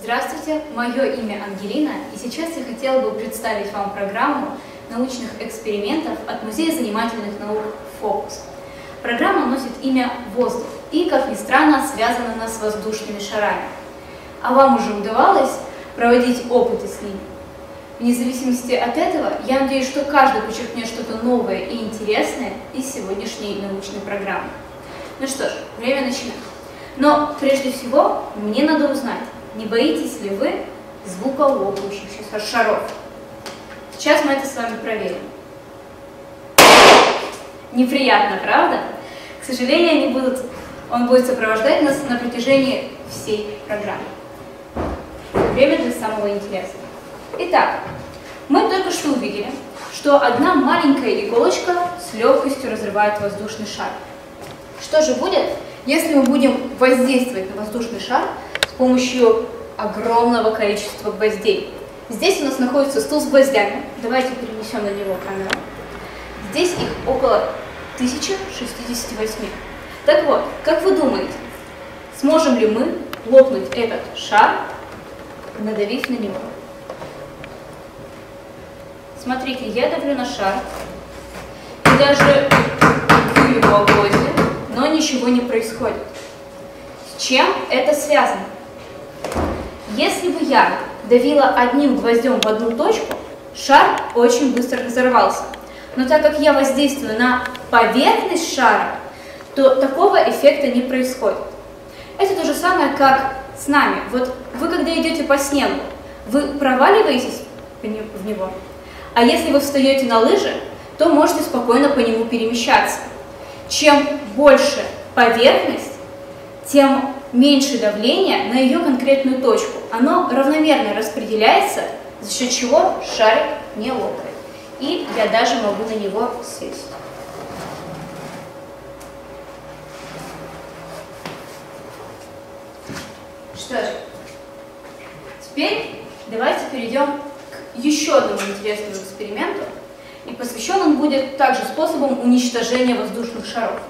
Здравствуйте, мое имя Ангелина, и сейчас я хотела бы представить вам программу научных экспериментов от Музея занимательных наук «Фокус». Программа носит имя «Воздух» и, как ни странно, связана она с воздушными шарами. А вам уже удавалось проводить опыты с ними? Вне зависимости от этого, я надеюсь, что каждый подчеркнет что-то новое и интересное из сегодняшней научной программы. Ну что ж, время начинать. Но прежде всего мне надо узнать, не боитесь ли вы звука лопающихся шаров? Сейчас мы это с вами проверим. Неприятно, правда? К сожалению, они будут, он будет сопровождать нас на протяжении всей программы. Время для самого интересного. Итак, мы только что увидели, что одна маленькая иголочка с легкостью разрывает воздушный шар. Что же будет, если мы будем воздействовать на воздушный шар помощью огромного количества гвоздей. Здесь у нас находится стул с гвоздями. Давайте перенесем на него камеру. Здесь их около 1068. Так вот, как вы думаете, сможем ли мы лопнуть этот шар, надавив на него? Смотрите, я давлю на шар и даже бью его о гвозди, но ничего не происходит. С чем это связано? Если бы я давила одним гвоздем в одну точку, шар очень быстро разорвался. Но так как я воздействую на поверхность шара, то такого эффекта не происходит. Это то же самое, как с нами. Вот вы, когда идете по снегу, вы проваливаетесь в него, а если вы встаете на лыжи, то можете спокойно по нему перемещаться. Чем больше поверхность, тем меньше давление на ее конкретную точку. Оно равномерно распределяется, за счет чего шарик не лопает. И я даже могу на него сесть. Что ж, теперь давайте перейдем к еще одному интересному эксперименту. И посвящен он будет также способом уничтожения воздушных шаров,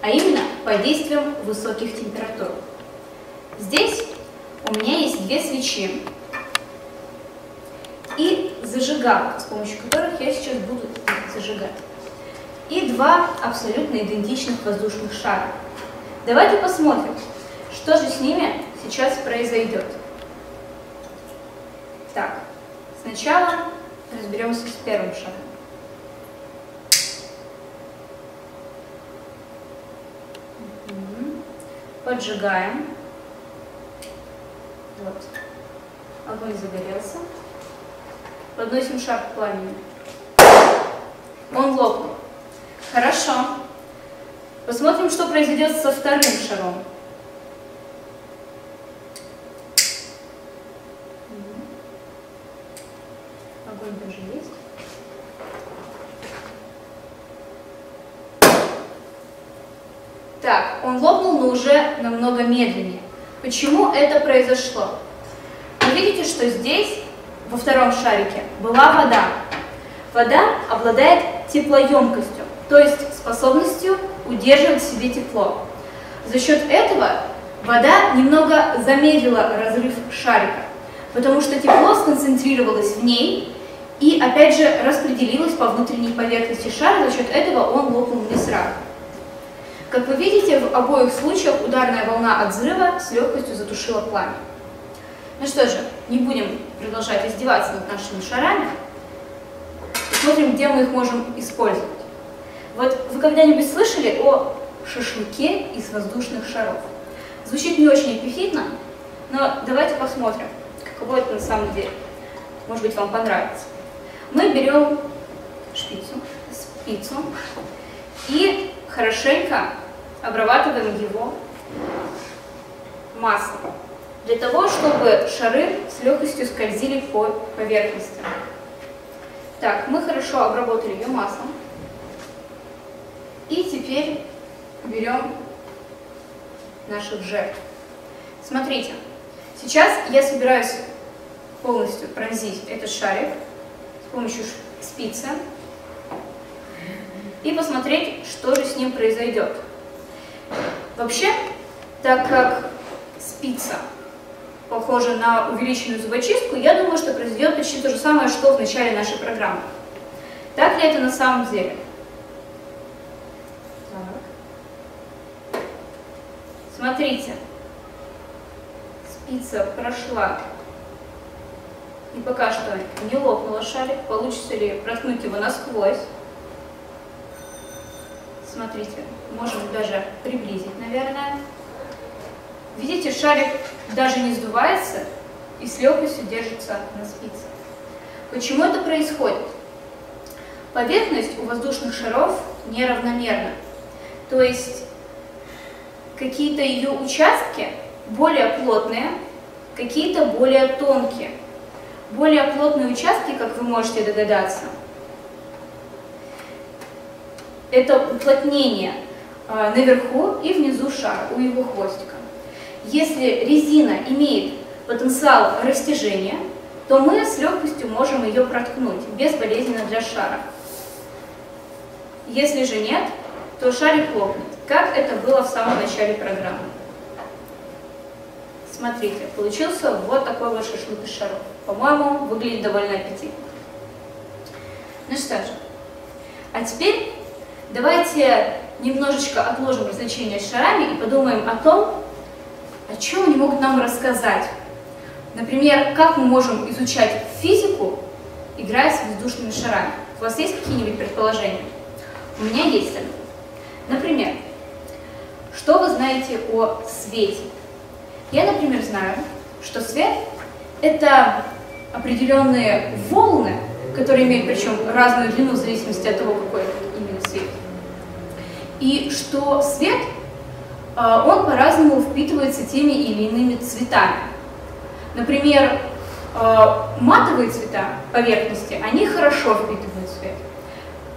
а именно под действием высоких температур. Здесь у меня есть две свечи и зажигалка, с помощью которых я сейчас буду зажигать. И два абсолютно идентичных воздушных шара. Давайте посмотрим, что же с ними сейчас произойдет. Так, сначала разберемся с первым шаром. Поджигаем. Вот. Огонь загорелся. Подносим шар к пламени. Он лопнул. Хорошо. Посмотрим, что произойдет со вторым шаром. Огонь тоже есть. Так, он лопнул, но уже намного медленнее. Почему это произошло? Вы видите, что здесь, во втором шарике, была вода. Вода обладает теплоемкостью, то есть способностью удерживать в себе тепло. За счет этого вода немного замедлила разрыв шарика, потому что тепло сконцентрировалось в ней и опять же распределилось по внутренней поверхности шара, за счет этого он лопнул не сразу. Как вы видите, в обоих случаях ударная волна от взрыва с легкостью затушила пламя. Ну что же, не будем продолжать издеваться над нашими шарами. Посмотрим, где мы их можем использовать. Вот вы когда-нибудь слышали о шашлыке из воздушных шаров? Звучит не очень аппетитно, но давайте посмотрим, каково это на самом деле. Может быть, вам понравится. Мы берем шпицу, спицу и хорошенько обрабатываем его маслом, для того, чтобы шары с легкостью скользили по поверхности. Так, мы хорошо обработали ее маслом. И теперь берем наших жертв. Смотрите, сейчас я собираюсь полностью пронзить этот шарик с помощью спицы и посмотреть, что же с ним произойдет. Вообще, так как спица по похоже на увеличенную зубочистку, я думаю, что произойдет почти то же самое, что в начале нашей программы. Так ли это на самом деле? Так. Смотрите, спица прошла и пока что не лопнула шарик. Получится ли проткнуть его насквозь? Смотрите, можем даже приблизить, наверное. Видите, шарик даже не сдувается и с легкостью держится на спице. Почему это происходит? Поверхность у воздушных шаров неравномерна. То есть какие-то ее участки более плотные, какие-то более тонкие. Более плотные участки, как вы можете догадаться, это уплотнение наверху и внизу шара, у его хвостика. Если резина имеет потенциал растяжения, то мы с легкостью можем ее проткнуть безболезненно для шара. Если же нет, то шарик лопнет, как это было в самом начале программы. Смотрите, получился вот такой вот шашлык из шаров. По-моему, выглядит довольно аппетитно. Ну что же, а теперь давайте немножечко отложим развлечения с шарами и подумаем о том, о чем они могут нам рассказать. Например, как мы можем изучать физику, играя с воздушными шарами. У вас есть какие-нибудь предположения? У меня есть. Например, что вы знаете о свете? Я, например, знаю, что свет – это определенные волны, которые имеют причем разную длину в зависимости от того, какой. И что свет – а, он по-разному впитывается теми или иными цветами. Например, а, матовые цвета поверхности, они хорошо впитывают свет,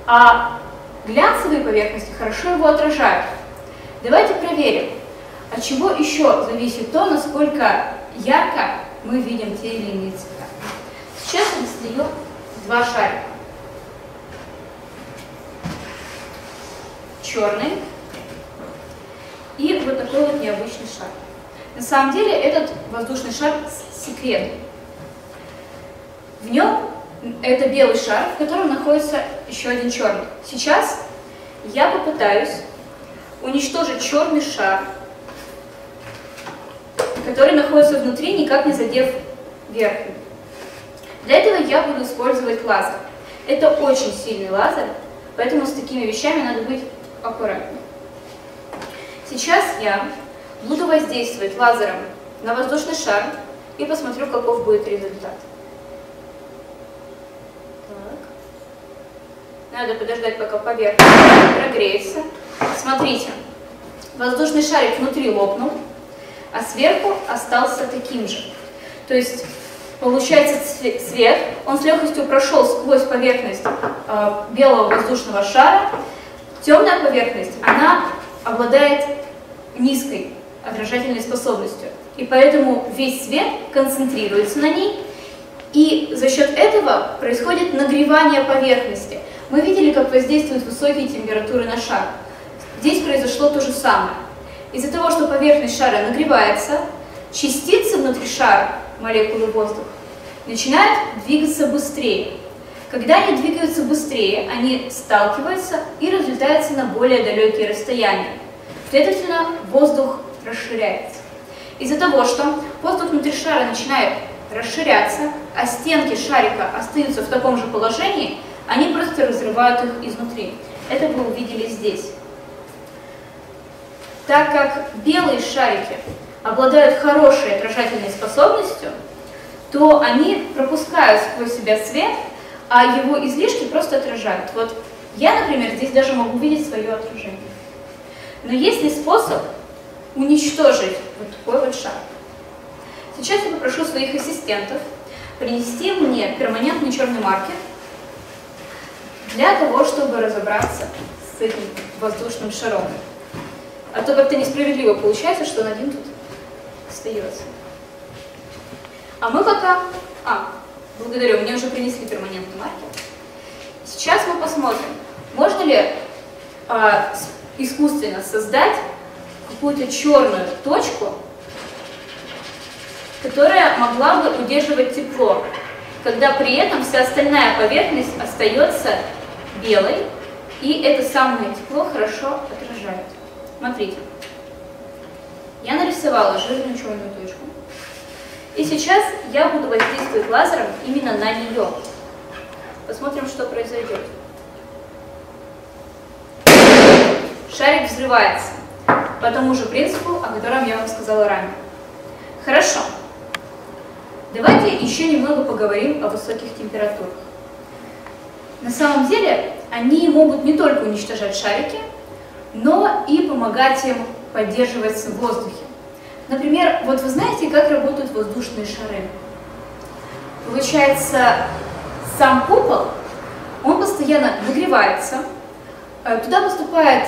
а глянцевые поверхности хорошо его отражают. Давайте проверим, от чего еще зависит то, насколько ярко мы видим те или иные цвета. Сейчас я достаю два шарика. Черный и вот такой вот необычный шар. На самом деле этот воздушный шар секретный. В нем это белый шар, в котором находится еще один черный. Сейчас я попытаюсь уничтожить черный шар, который находится внутри, никак не задев верхний. Для этого я буду использовать лазер. Это очень сильный лазер, поэтому с такими вещами надо быть аккуратнее. Сейчас я буду воздействовать лазером на воздушный шар и посмотрю, каков будет результат. Так. Надо подождать, пока поверхность прогреется. Смотрите, воздушный шарик внутри лопнул, а сверху остался таким же. То есть получается свет, он с легкостью прошел сквозь поверхность э, белого воздушного шара. Темная поверхность, она обладает низкой отражательной способностью. И поэтому весь свет концентрируется на ней, и за счет этого происходит нагревание поверхности. Мы видели, как воздействуют высокие температуры на шар. Здесь произошло то же самое. Из-за того, что поверхность шара нагревается, частицы внутри шара, молекулы воздуха, начинают двигаться быстрее. Когда они двигаются быстрее, они сталкиваются и разлетаются на более далекие расстояния. Следовательно, воздух расширяется. Из-за того, что воздух внутри шара начинает расширяться, а стенки шарика остаются в таком же положении, они просто разрывают их изнутри. Это вы увидели здесь. Так как белые шарики обладают хорошей отражательной способностью, то они пропускают сквозь себя свет, а его излишки просто отражают. Вот я, например, здесь даже могу видеть свое отражение. Но есть ли способ уничтожить вот такой вот шар? Сейчас я попрошу своих ассистентов принести мне перманентный черный маркер для того, чтобы разобраться с этим воздушным шаром. А то как-то несправедливо получается, что он один тут остается. А мы пока... А, благодарю, мне уже принесли перманентный маркер. Сейчас мы посмотрим, можно ли а, искусственно создать какую-то черную точку которая могла бы удерживать тепло, когда при этом вся остальная поверхность остается белой, и это самое тепло хорошо отражает. Смотрите. Я нарисовала жирную черную точку. И сейчас я буду воздействовать лазером именно на нее. Посмотрим, что произойдет. Шарик взрывается по тому же принципу, о котором я вам сказала ранее. Хорошо. Давайте еще немного поговорим о высоких температурах. На самом деле, они могут не только уничтожать шарики, но и помогать им поддерживаться в воздухе. Например, вот вы знаете, как работают воздушные шары? Получается, сам купол, он постоянно нагревается, э, туда поступает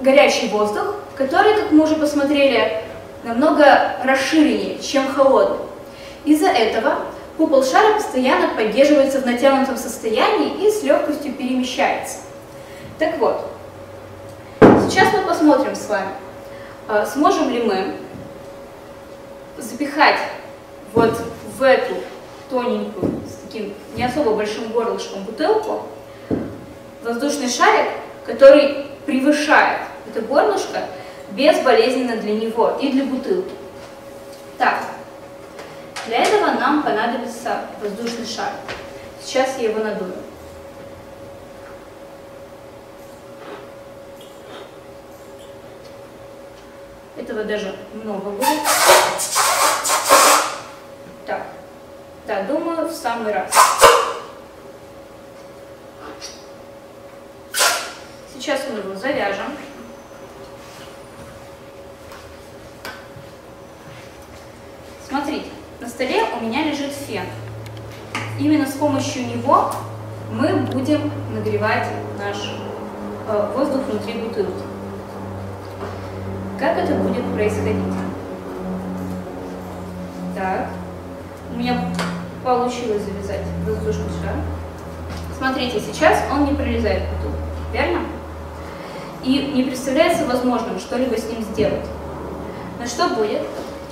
горячий воздух, который, как мы уже посмотрели, намного расширеннее, чем холодный. Из-за этого купол шара постоянно поддерживается в натянутом состоянии и с легкостью перемещается. Так вот, сейчас мы посмотрим с вами, а, сможем ли мы запихать вот в эту тоненькую, с таким не особо большим горлышком бутылку, воздушный шарик, который превышает это горлышко безболезненно для него и для бутылки. Так, для этого нам понадобится воздушный шар. Сейчас я его надую. Этого даже много будет. Так, да, думаю, в самый раз. Сейчас мы его завяжем. Смотрите. На столе у меня лежит фен. Именно с помощью него мы будем нагревать наш э, воздух внутри бутылки. Как это будет происходить? Так, у меня получилось завязать воздушный шар. Смотрите, сейчас он не пролезает в верно? И не представляется возможным что-либо с ним сделать. Но что будет,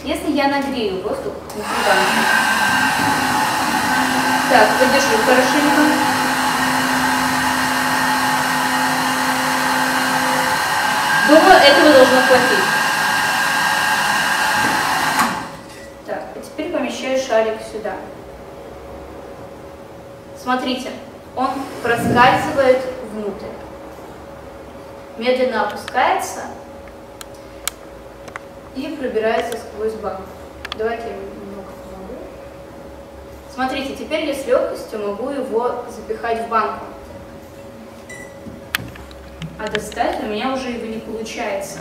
если я нагрею воздух банки. Так, подержи хорошенько. Думаю, этого должно хватить. Так, а теперь помещаю шарик сюда. Смотрите, он проскальзывает внутрь. Медленно опускается и пробирается сквозь банку. Давайте я немного помогу. Смотрите, теперь я с легкостью могу его запихать в банку. А достать у меня уже его не получается.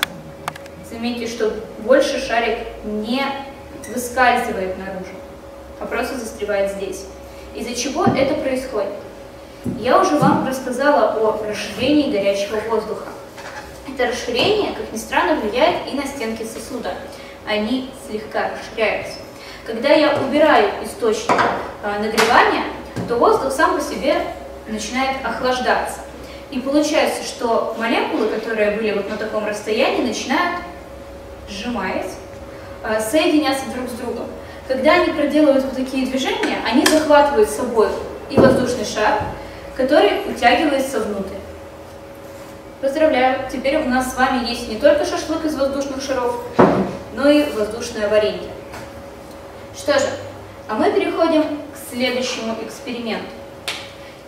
Заметьте, что больше шарик не выскальзывает наружу, а просто застревает здесь. Из-за чего это происходит? Я уже вам рассказала о расширении горячего воздуха. Это расширение, как ни странно, влияет и на стенки сосуда. Они слегка расширяются. Когда я убираю источник э, нагревания, то воздух сам по себе начинает охлаждаться. И получается, что молекулы, которые были вот на таком расстоянии, начинают, сжимаясь, э, соединяться друг с другом. Когда они проделывают вот такие движения, они захватывают с собой и воздушный шар, который утягивается внутрь. Поздравляю, теперь у нас с вами есть не только шашлык из воздушных шаров, но и воздушное варенье. Что же, а мы переходим к следующему эксперименту.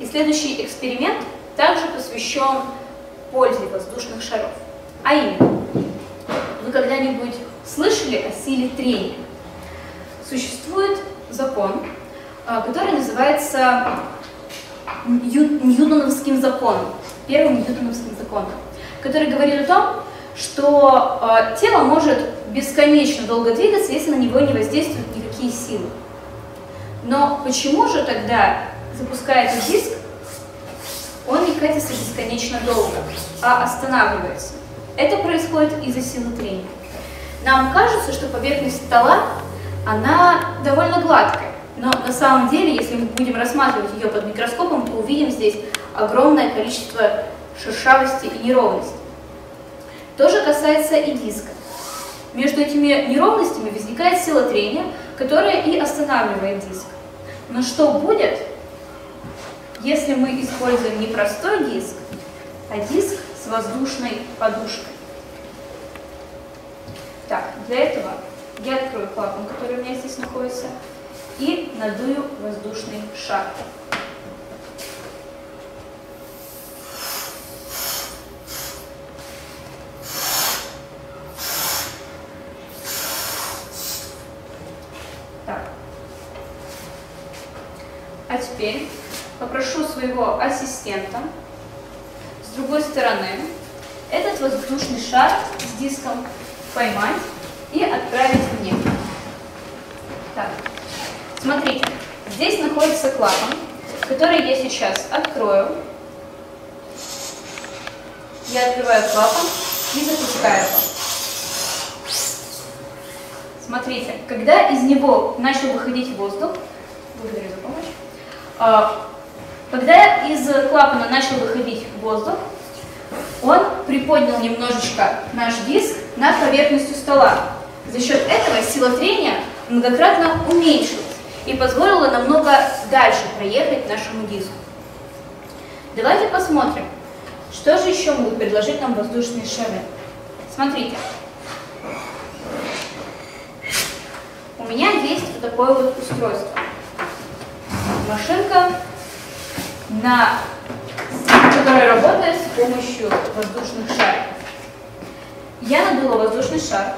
И следующий эксперимент также посвящен пользе воздушных шаров. А именно, вы когда-нибудь слышали о силе трения? Существует закон, а, который называется Ньютоновским законом первым ньютоновским законом, который говорит о том, что э, тело может бесконечно долго двигаться, если на него не воздействуют никакие силы. Но почему же тогда, запускается диск, он не катится бесконечно долго, а останавливается? Это происходит из-за силы трения. Нам кажется, что поверхность стола, она довольно гладкая, но на самом деле, если мы будем рассматривать ее под микроскопом, то увидим здесь огромное количество шершавости и неровностей. То же касается и диска. Между этими неровностями возникает сила трения, которая и останавливает диск. Но что будет, если мы используем не простой диск, а диск с воздушной подушкой? Так, для этого я открою клапан, который у меня здесь находится, и надую воздушный шар. Так. А теперь попрошу своего ассистента с другой стороны этот воздушный шар с диском поймать и отправить мне. Так, смотрите, здесь находится клапан, который я сейчас открою. Я открываю клапан и запускаю его. Смотрите, когда из него начал выходить воздух, благодарю за помощь, а, когда из клапана начал выходить воздух, он приподнял немножечко наш диск над поверхностью стола. За счет этого сила трения многократно уменьшилась и позволила намного дальше проехать нашему диску. Давайте посмотрим, что же еще могут предложить нам воздушные шары. Смотрите. У меня есть вот такое вот устройство. Машинка, на, которая работает с помощью воздушных шариков. Я надула воздушный шар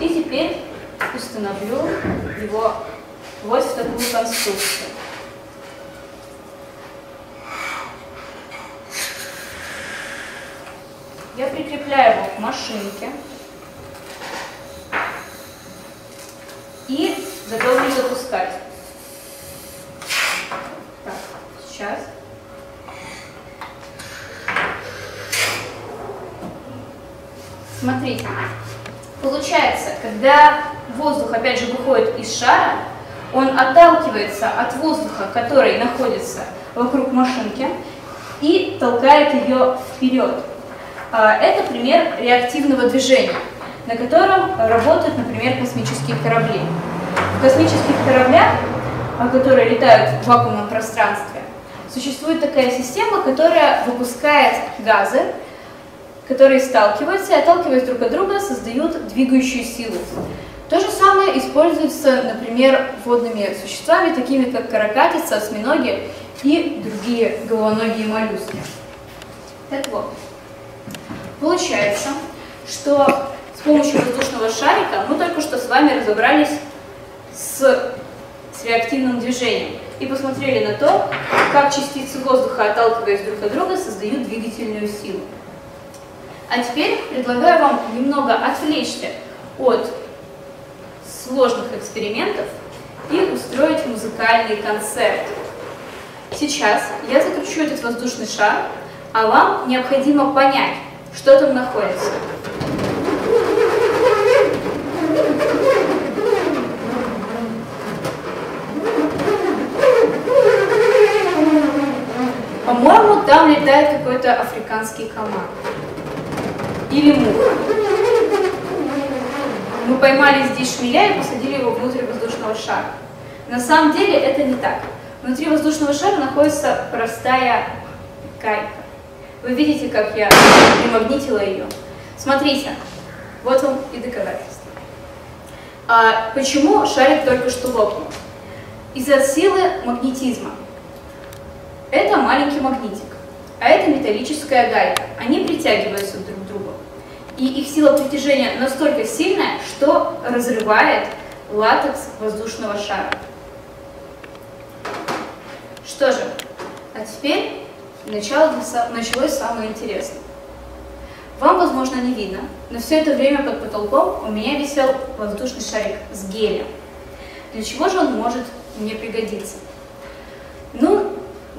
и теперь установлю его вот в такую конструкцию. Я прикрепляю его к машинке и готовлю запускать. Так, сейчас. Смотрите, получается, когда воздух опять же выходит из шара, он отталкивается от воздуха, который находится вокруг машинки, и толкает ее вперед. А, это пример реактивного движения, на котором работают, например, космические корабли. В космических кораблях, а, которые летают в вакуумном пространстве, существует такая система, которая выпускает газы, которые сталкиваются и, отталкиваясь друг от друга, создают двигающую силу. То же самое используется, например, водными существами, такими как каракатица, осьминоги и другие головоногие моллюски. Так вот, получается, что с помощью воздушного шарика мы только что с вами разобрались с, с реактивным движением и посмотрели на то, как частицы воздуха, отталкиваясь друг от друга, создают двигательную силу. А теперь предлагаю вам немного отвлечься от сложных экспериментов и устроить музыкальный концерт. Сейчас я закручу этот воздушный шар, а вам необходимо понять, что там находится. По-моему, там летает какой-то африканский комар или муха. Мы поймали здесь шмеля и посадили его внутрь воздушного шара. На самом деле это не так. Внутри воздушного шара находится простая гайка. Вы видите, как я примагнитила ее? Смотрите, вот вам и доказательство. А почему шарик только что лопнул? Из-за силы магнетизма. Это маленький магнитик, а это металлическая гайка. Они притягиваются друг и их сила притяжения настолько сильная, что разрывает латекс воздушного шара. Что же, а теперь начало, началось самое интересное. Вам, возможно, не видно, но все это время под потолком у меня висел воздушный шарик с гелем. Для чего же он может мне пригодиться? Ну,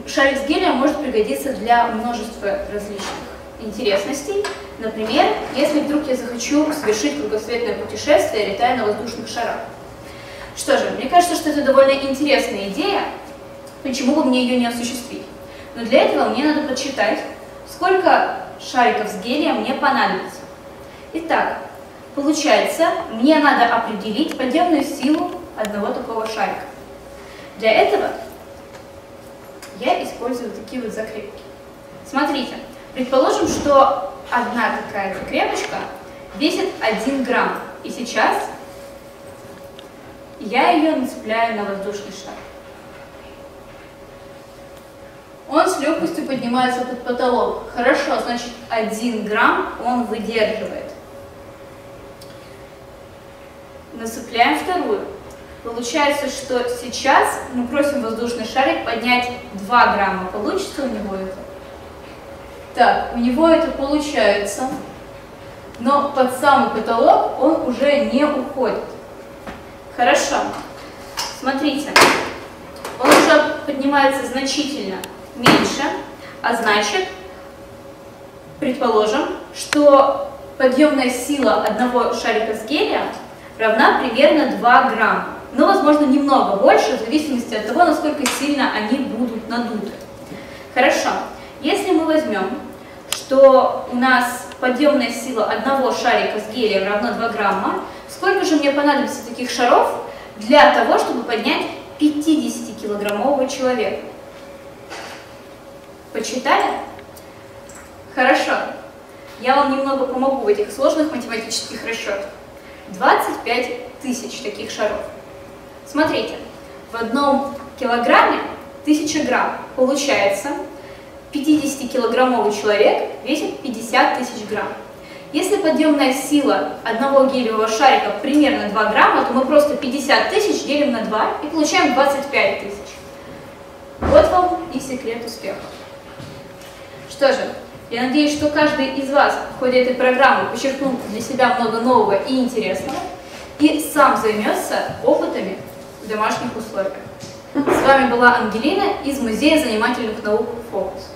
шарик с гелем может пригодиться для множества различных интересностей. Например, если вдруг я захочу совершить кругосветное путешествие, летая на воздушных шарах. Что же, мне кажется, что это довольно интересная идея, почему бы мне ее не осуществить. Но для этого мне надо подсчитать, сколько шариков с гелием мне понадобится. Итак, получается, мне надо определить подъемную силу одного такого шарика. Для этого я использую такие вот закрепки. Смотрите, предположим, что одна такая закрепочка весит 1 грамм. И сейчас я ее нацепляю на воздушный шар. Он с легкостью поднимается под потолок. Хорошо, значит 1 грамм он выдерживает. Нацепляем вторую. Получается, что сейчас мы просим воздушный шарик поднять 2 грамма. Получится у него это? Так, у него это получается, но под самый потолок он уже не уходит. Хорошо. Смотрите, он уже поднимается значительно меньше, а значит, предположим, что подъемная сила одного шарика с гелием равна примерно 2 грамма. Но, возможно, немного больше, в зависимости от того, насколько сильно они будут надуты. Хорошо. Если мы возьмем, что у нас подъемная сила одного шарика с гелием равна 2 грамма, сколько же мне понадобится таких шаров для того, чтобы поднять 50-килограммового человека? Почитали? Хорошо. Я вам немного помогу в этих сложных математических расчетах. 25 тысяч таких шаров. Смотрите, в одном килограмме 1000 грамм. Получается, 50-килограммовый человек весит 50 тысяч грамм. Если подъемная сила одного гелиевого шарика примерно 2 грамма, то мы просто 50 тысяч делим на 2 и получаем 25 тысяч. Вот вам и секрет успеха. Что же, я надеюсь, что каждый из вас в ходе этой программы подчеркнул для себя много нового и интересного и сам займется опытами в домашних условиях. С вами была Ангелина из Музея занимательных наук «Фокус».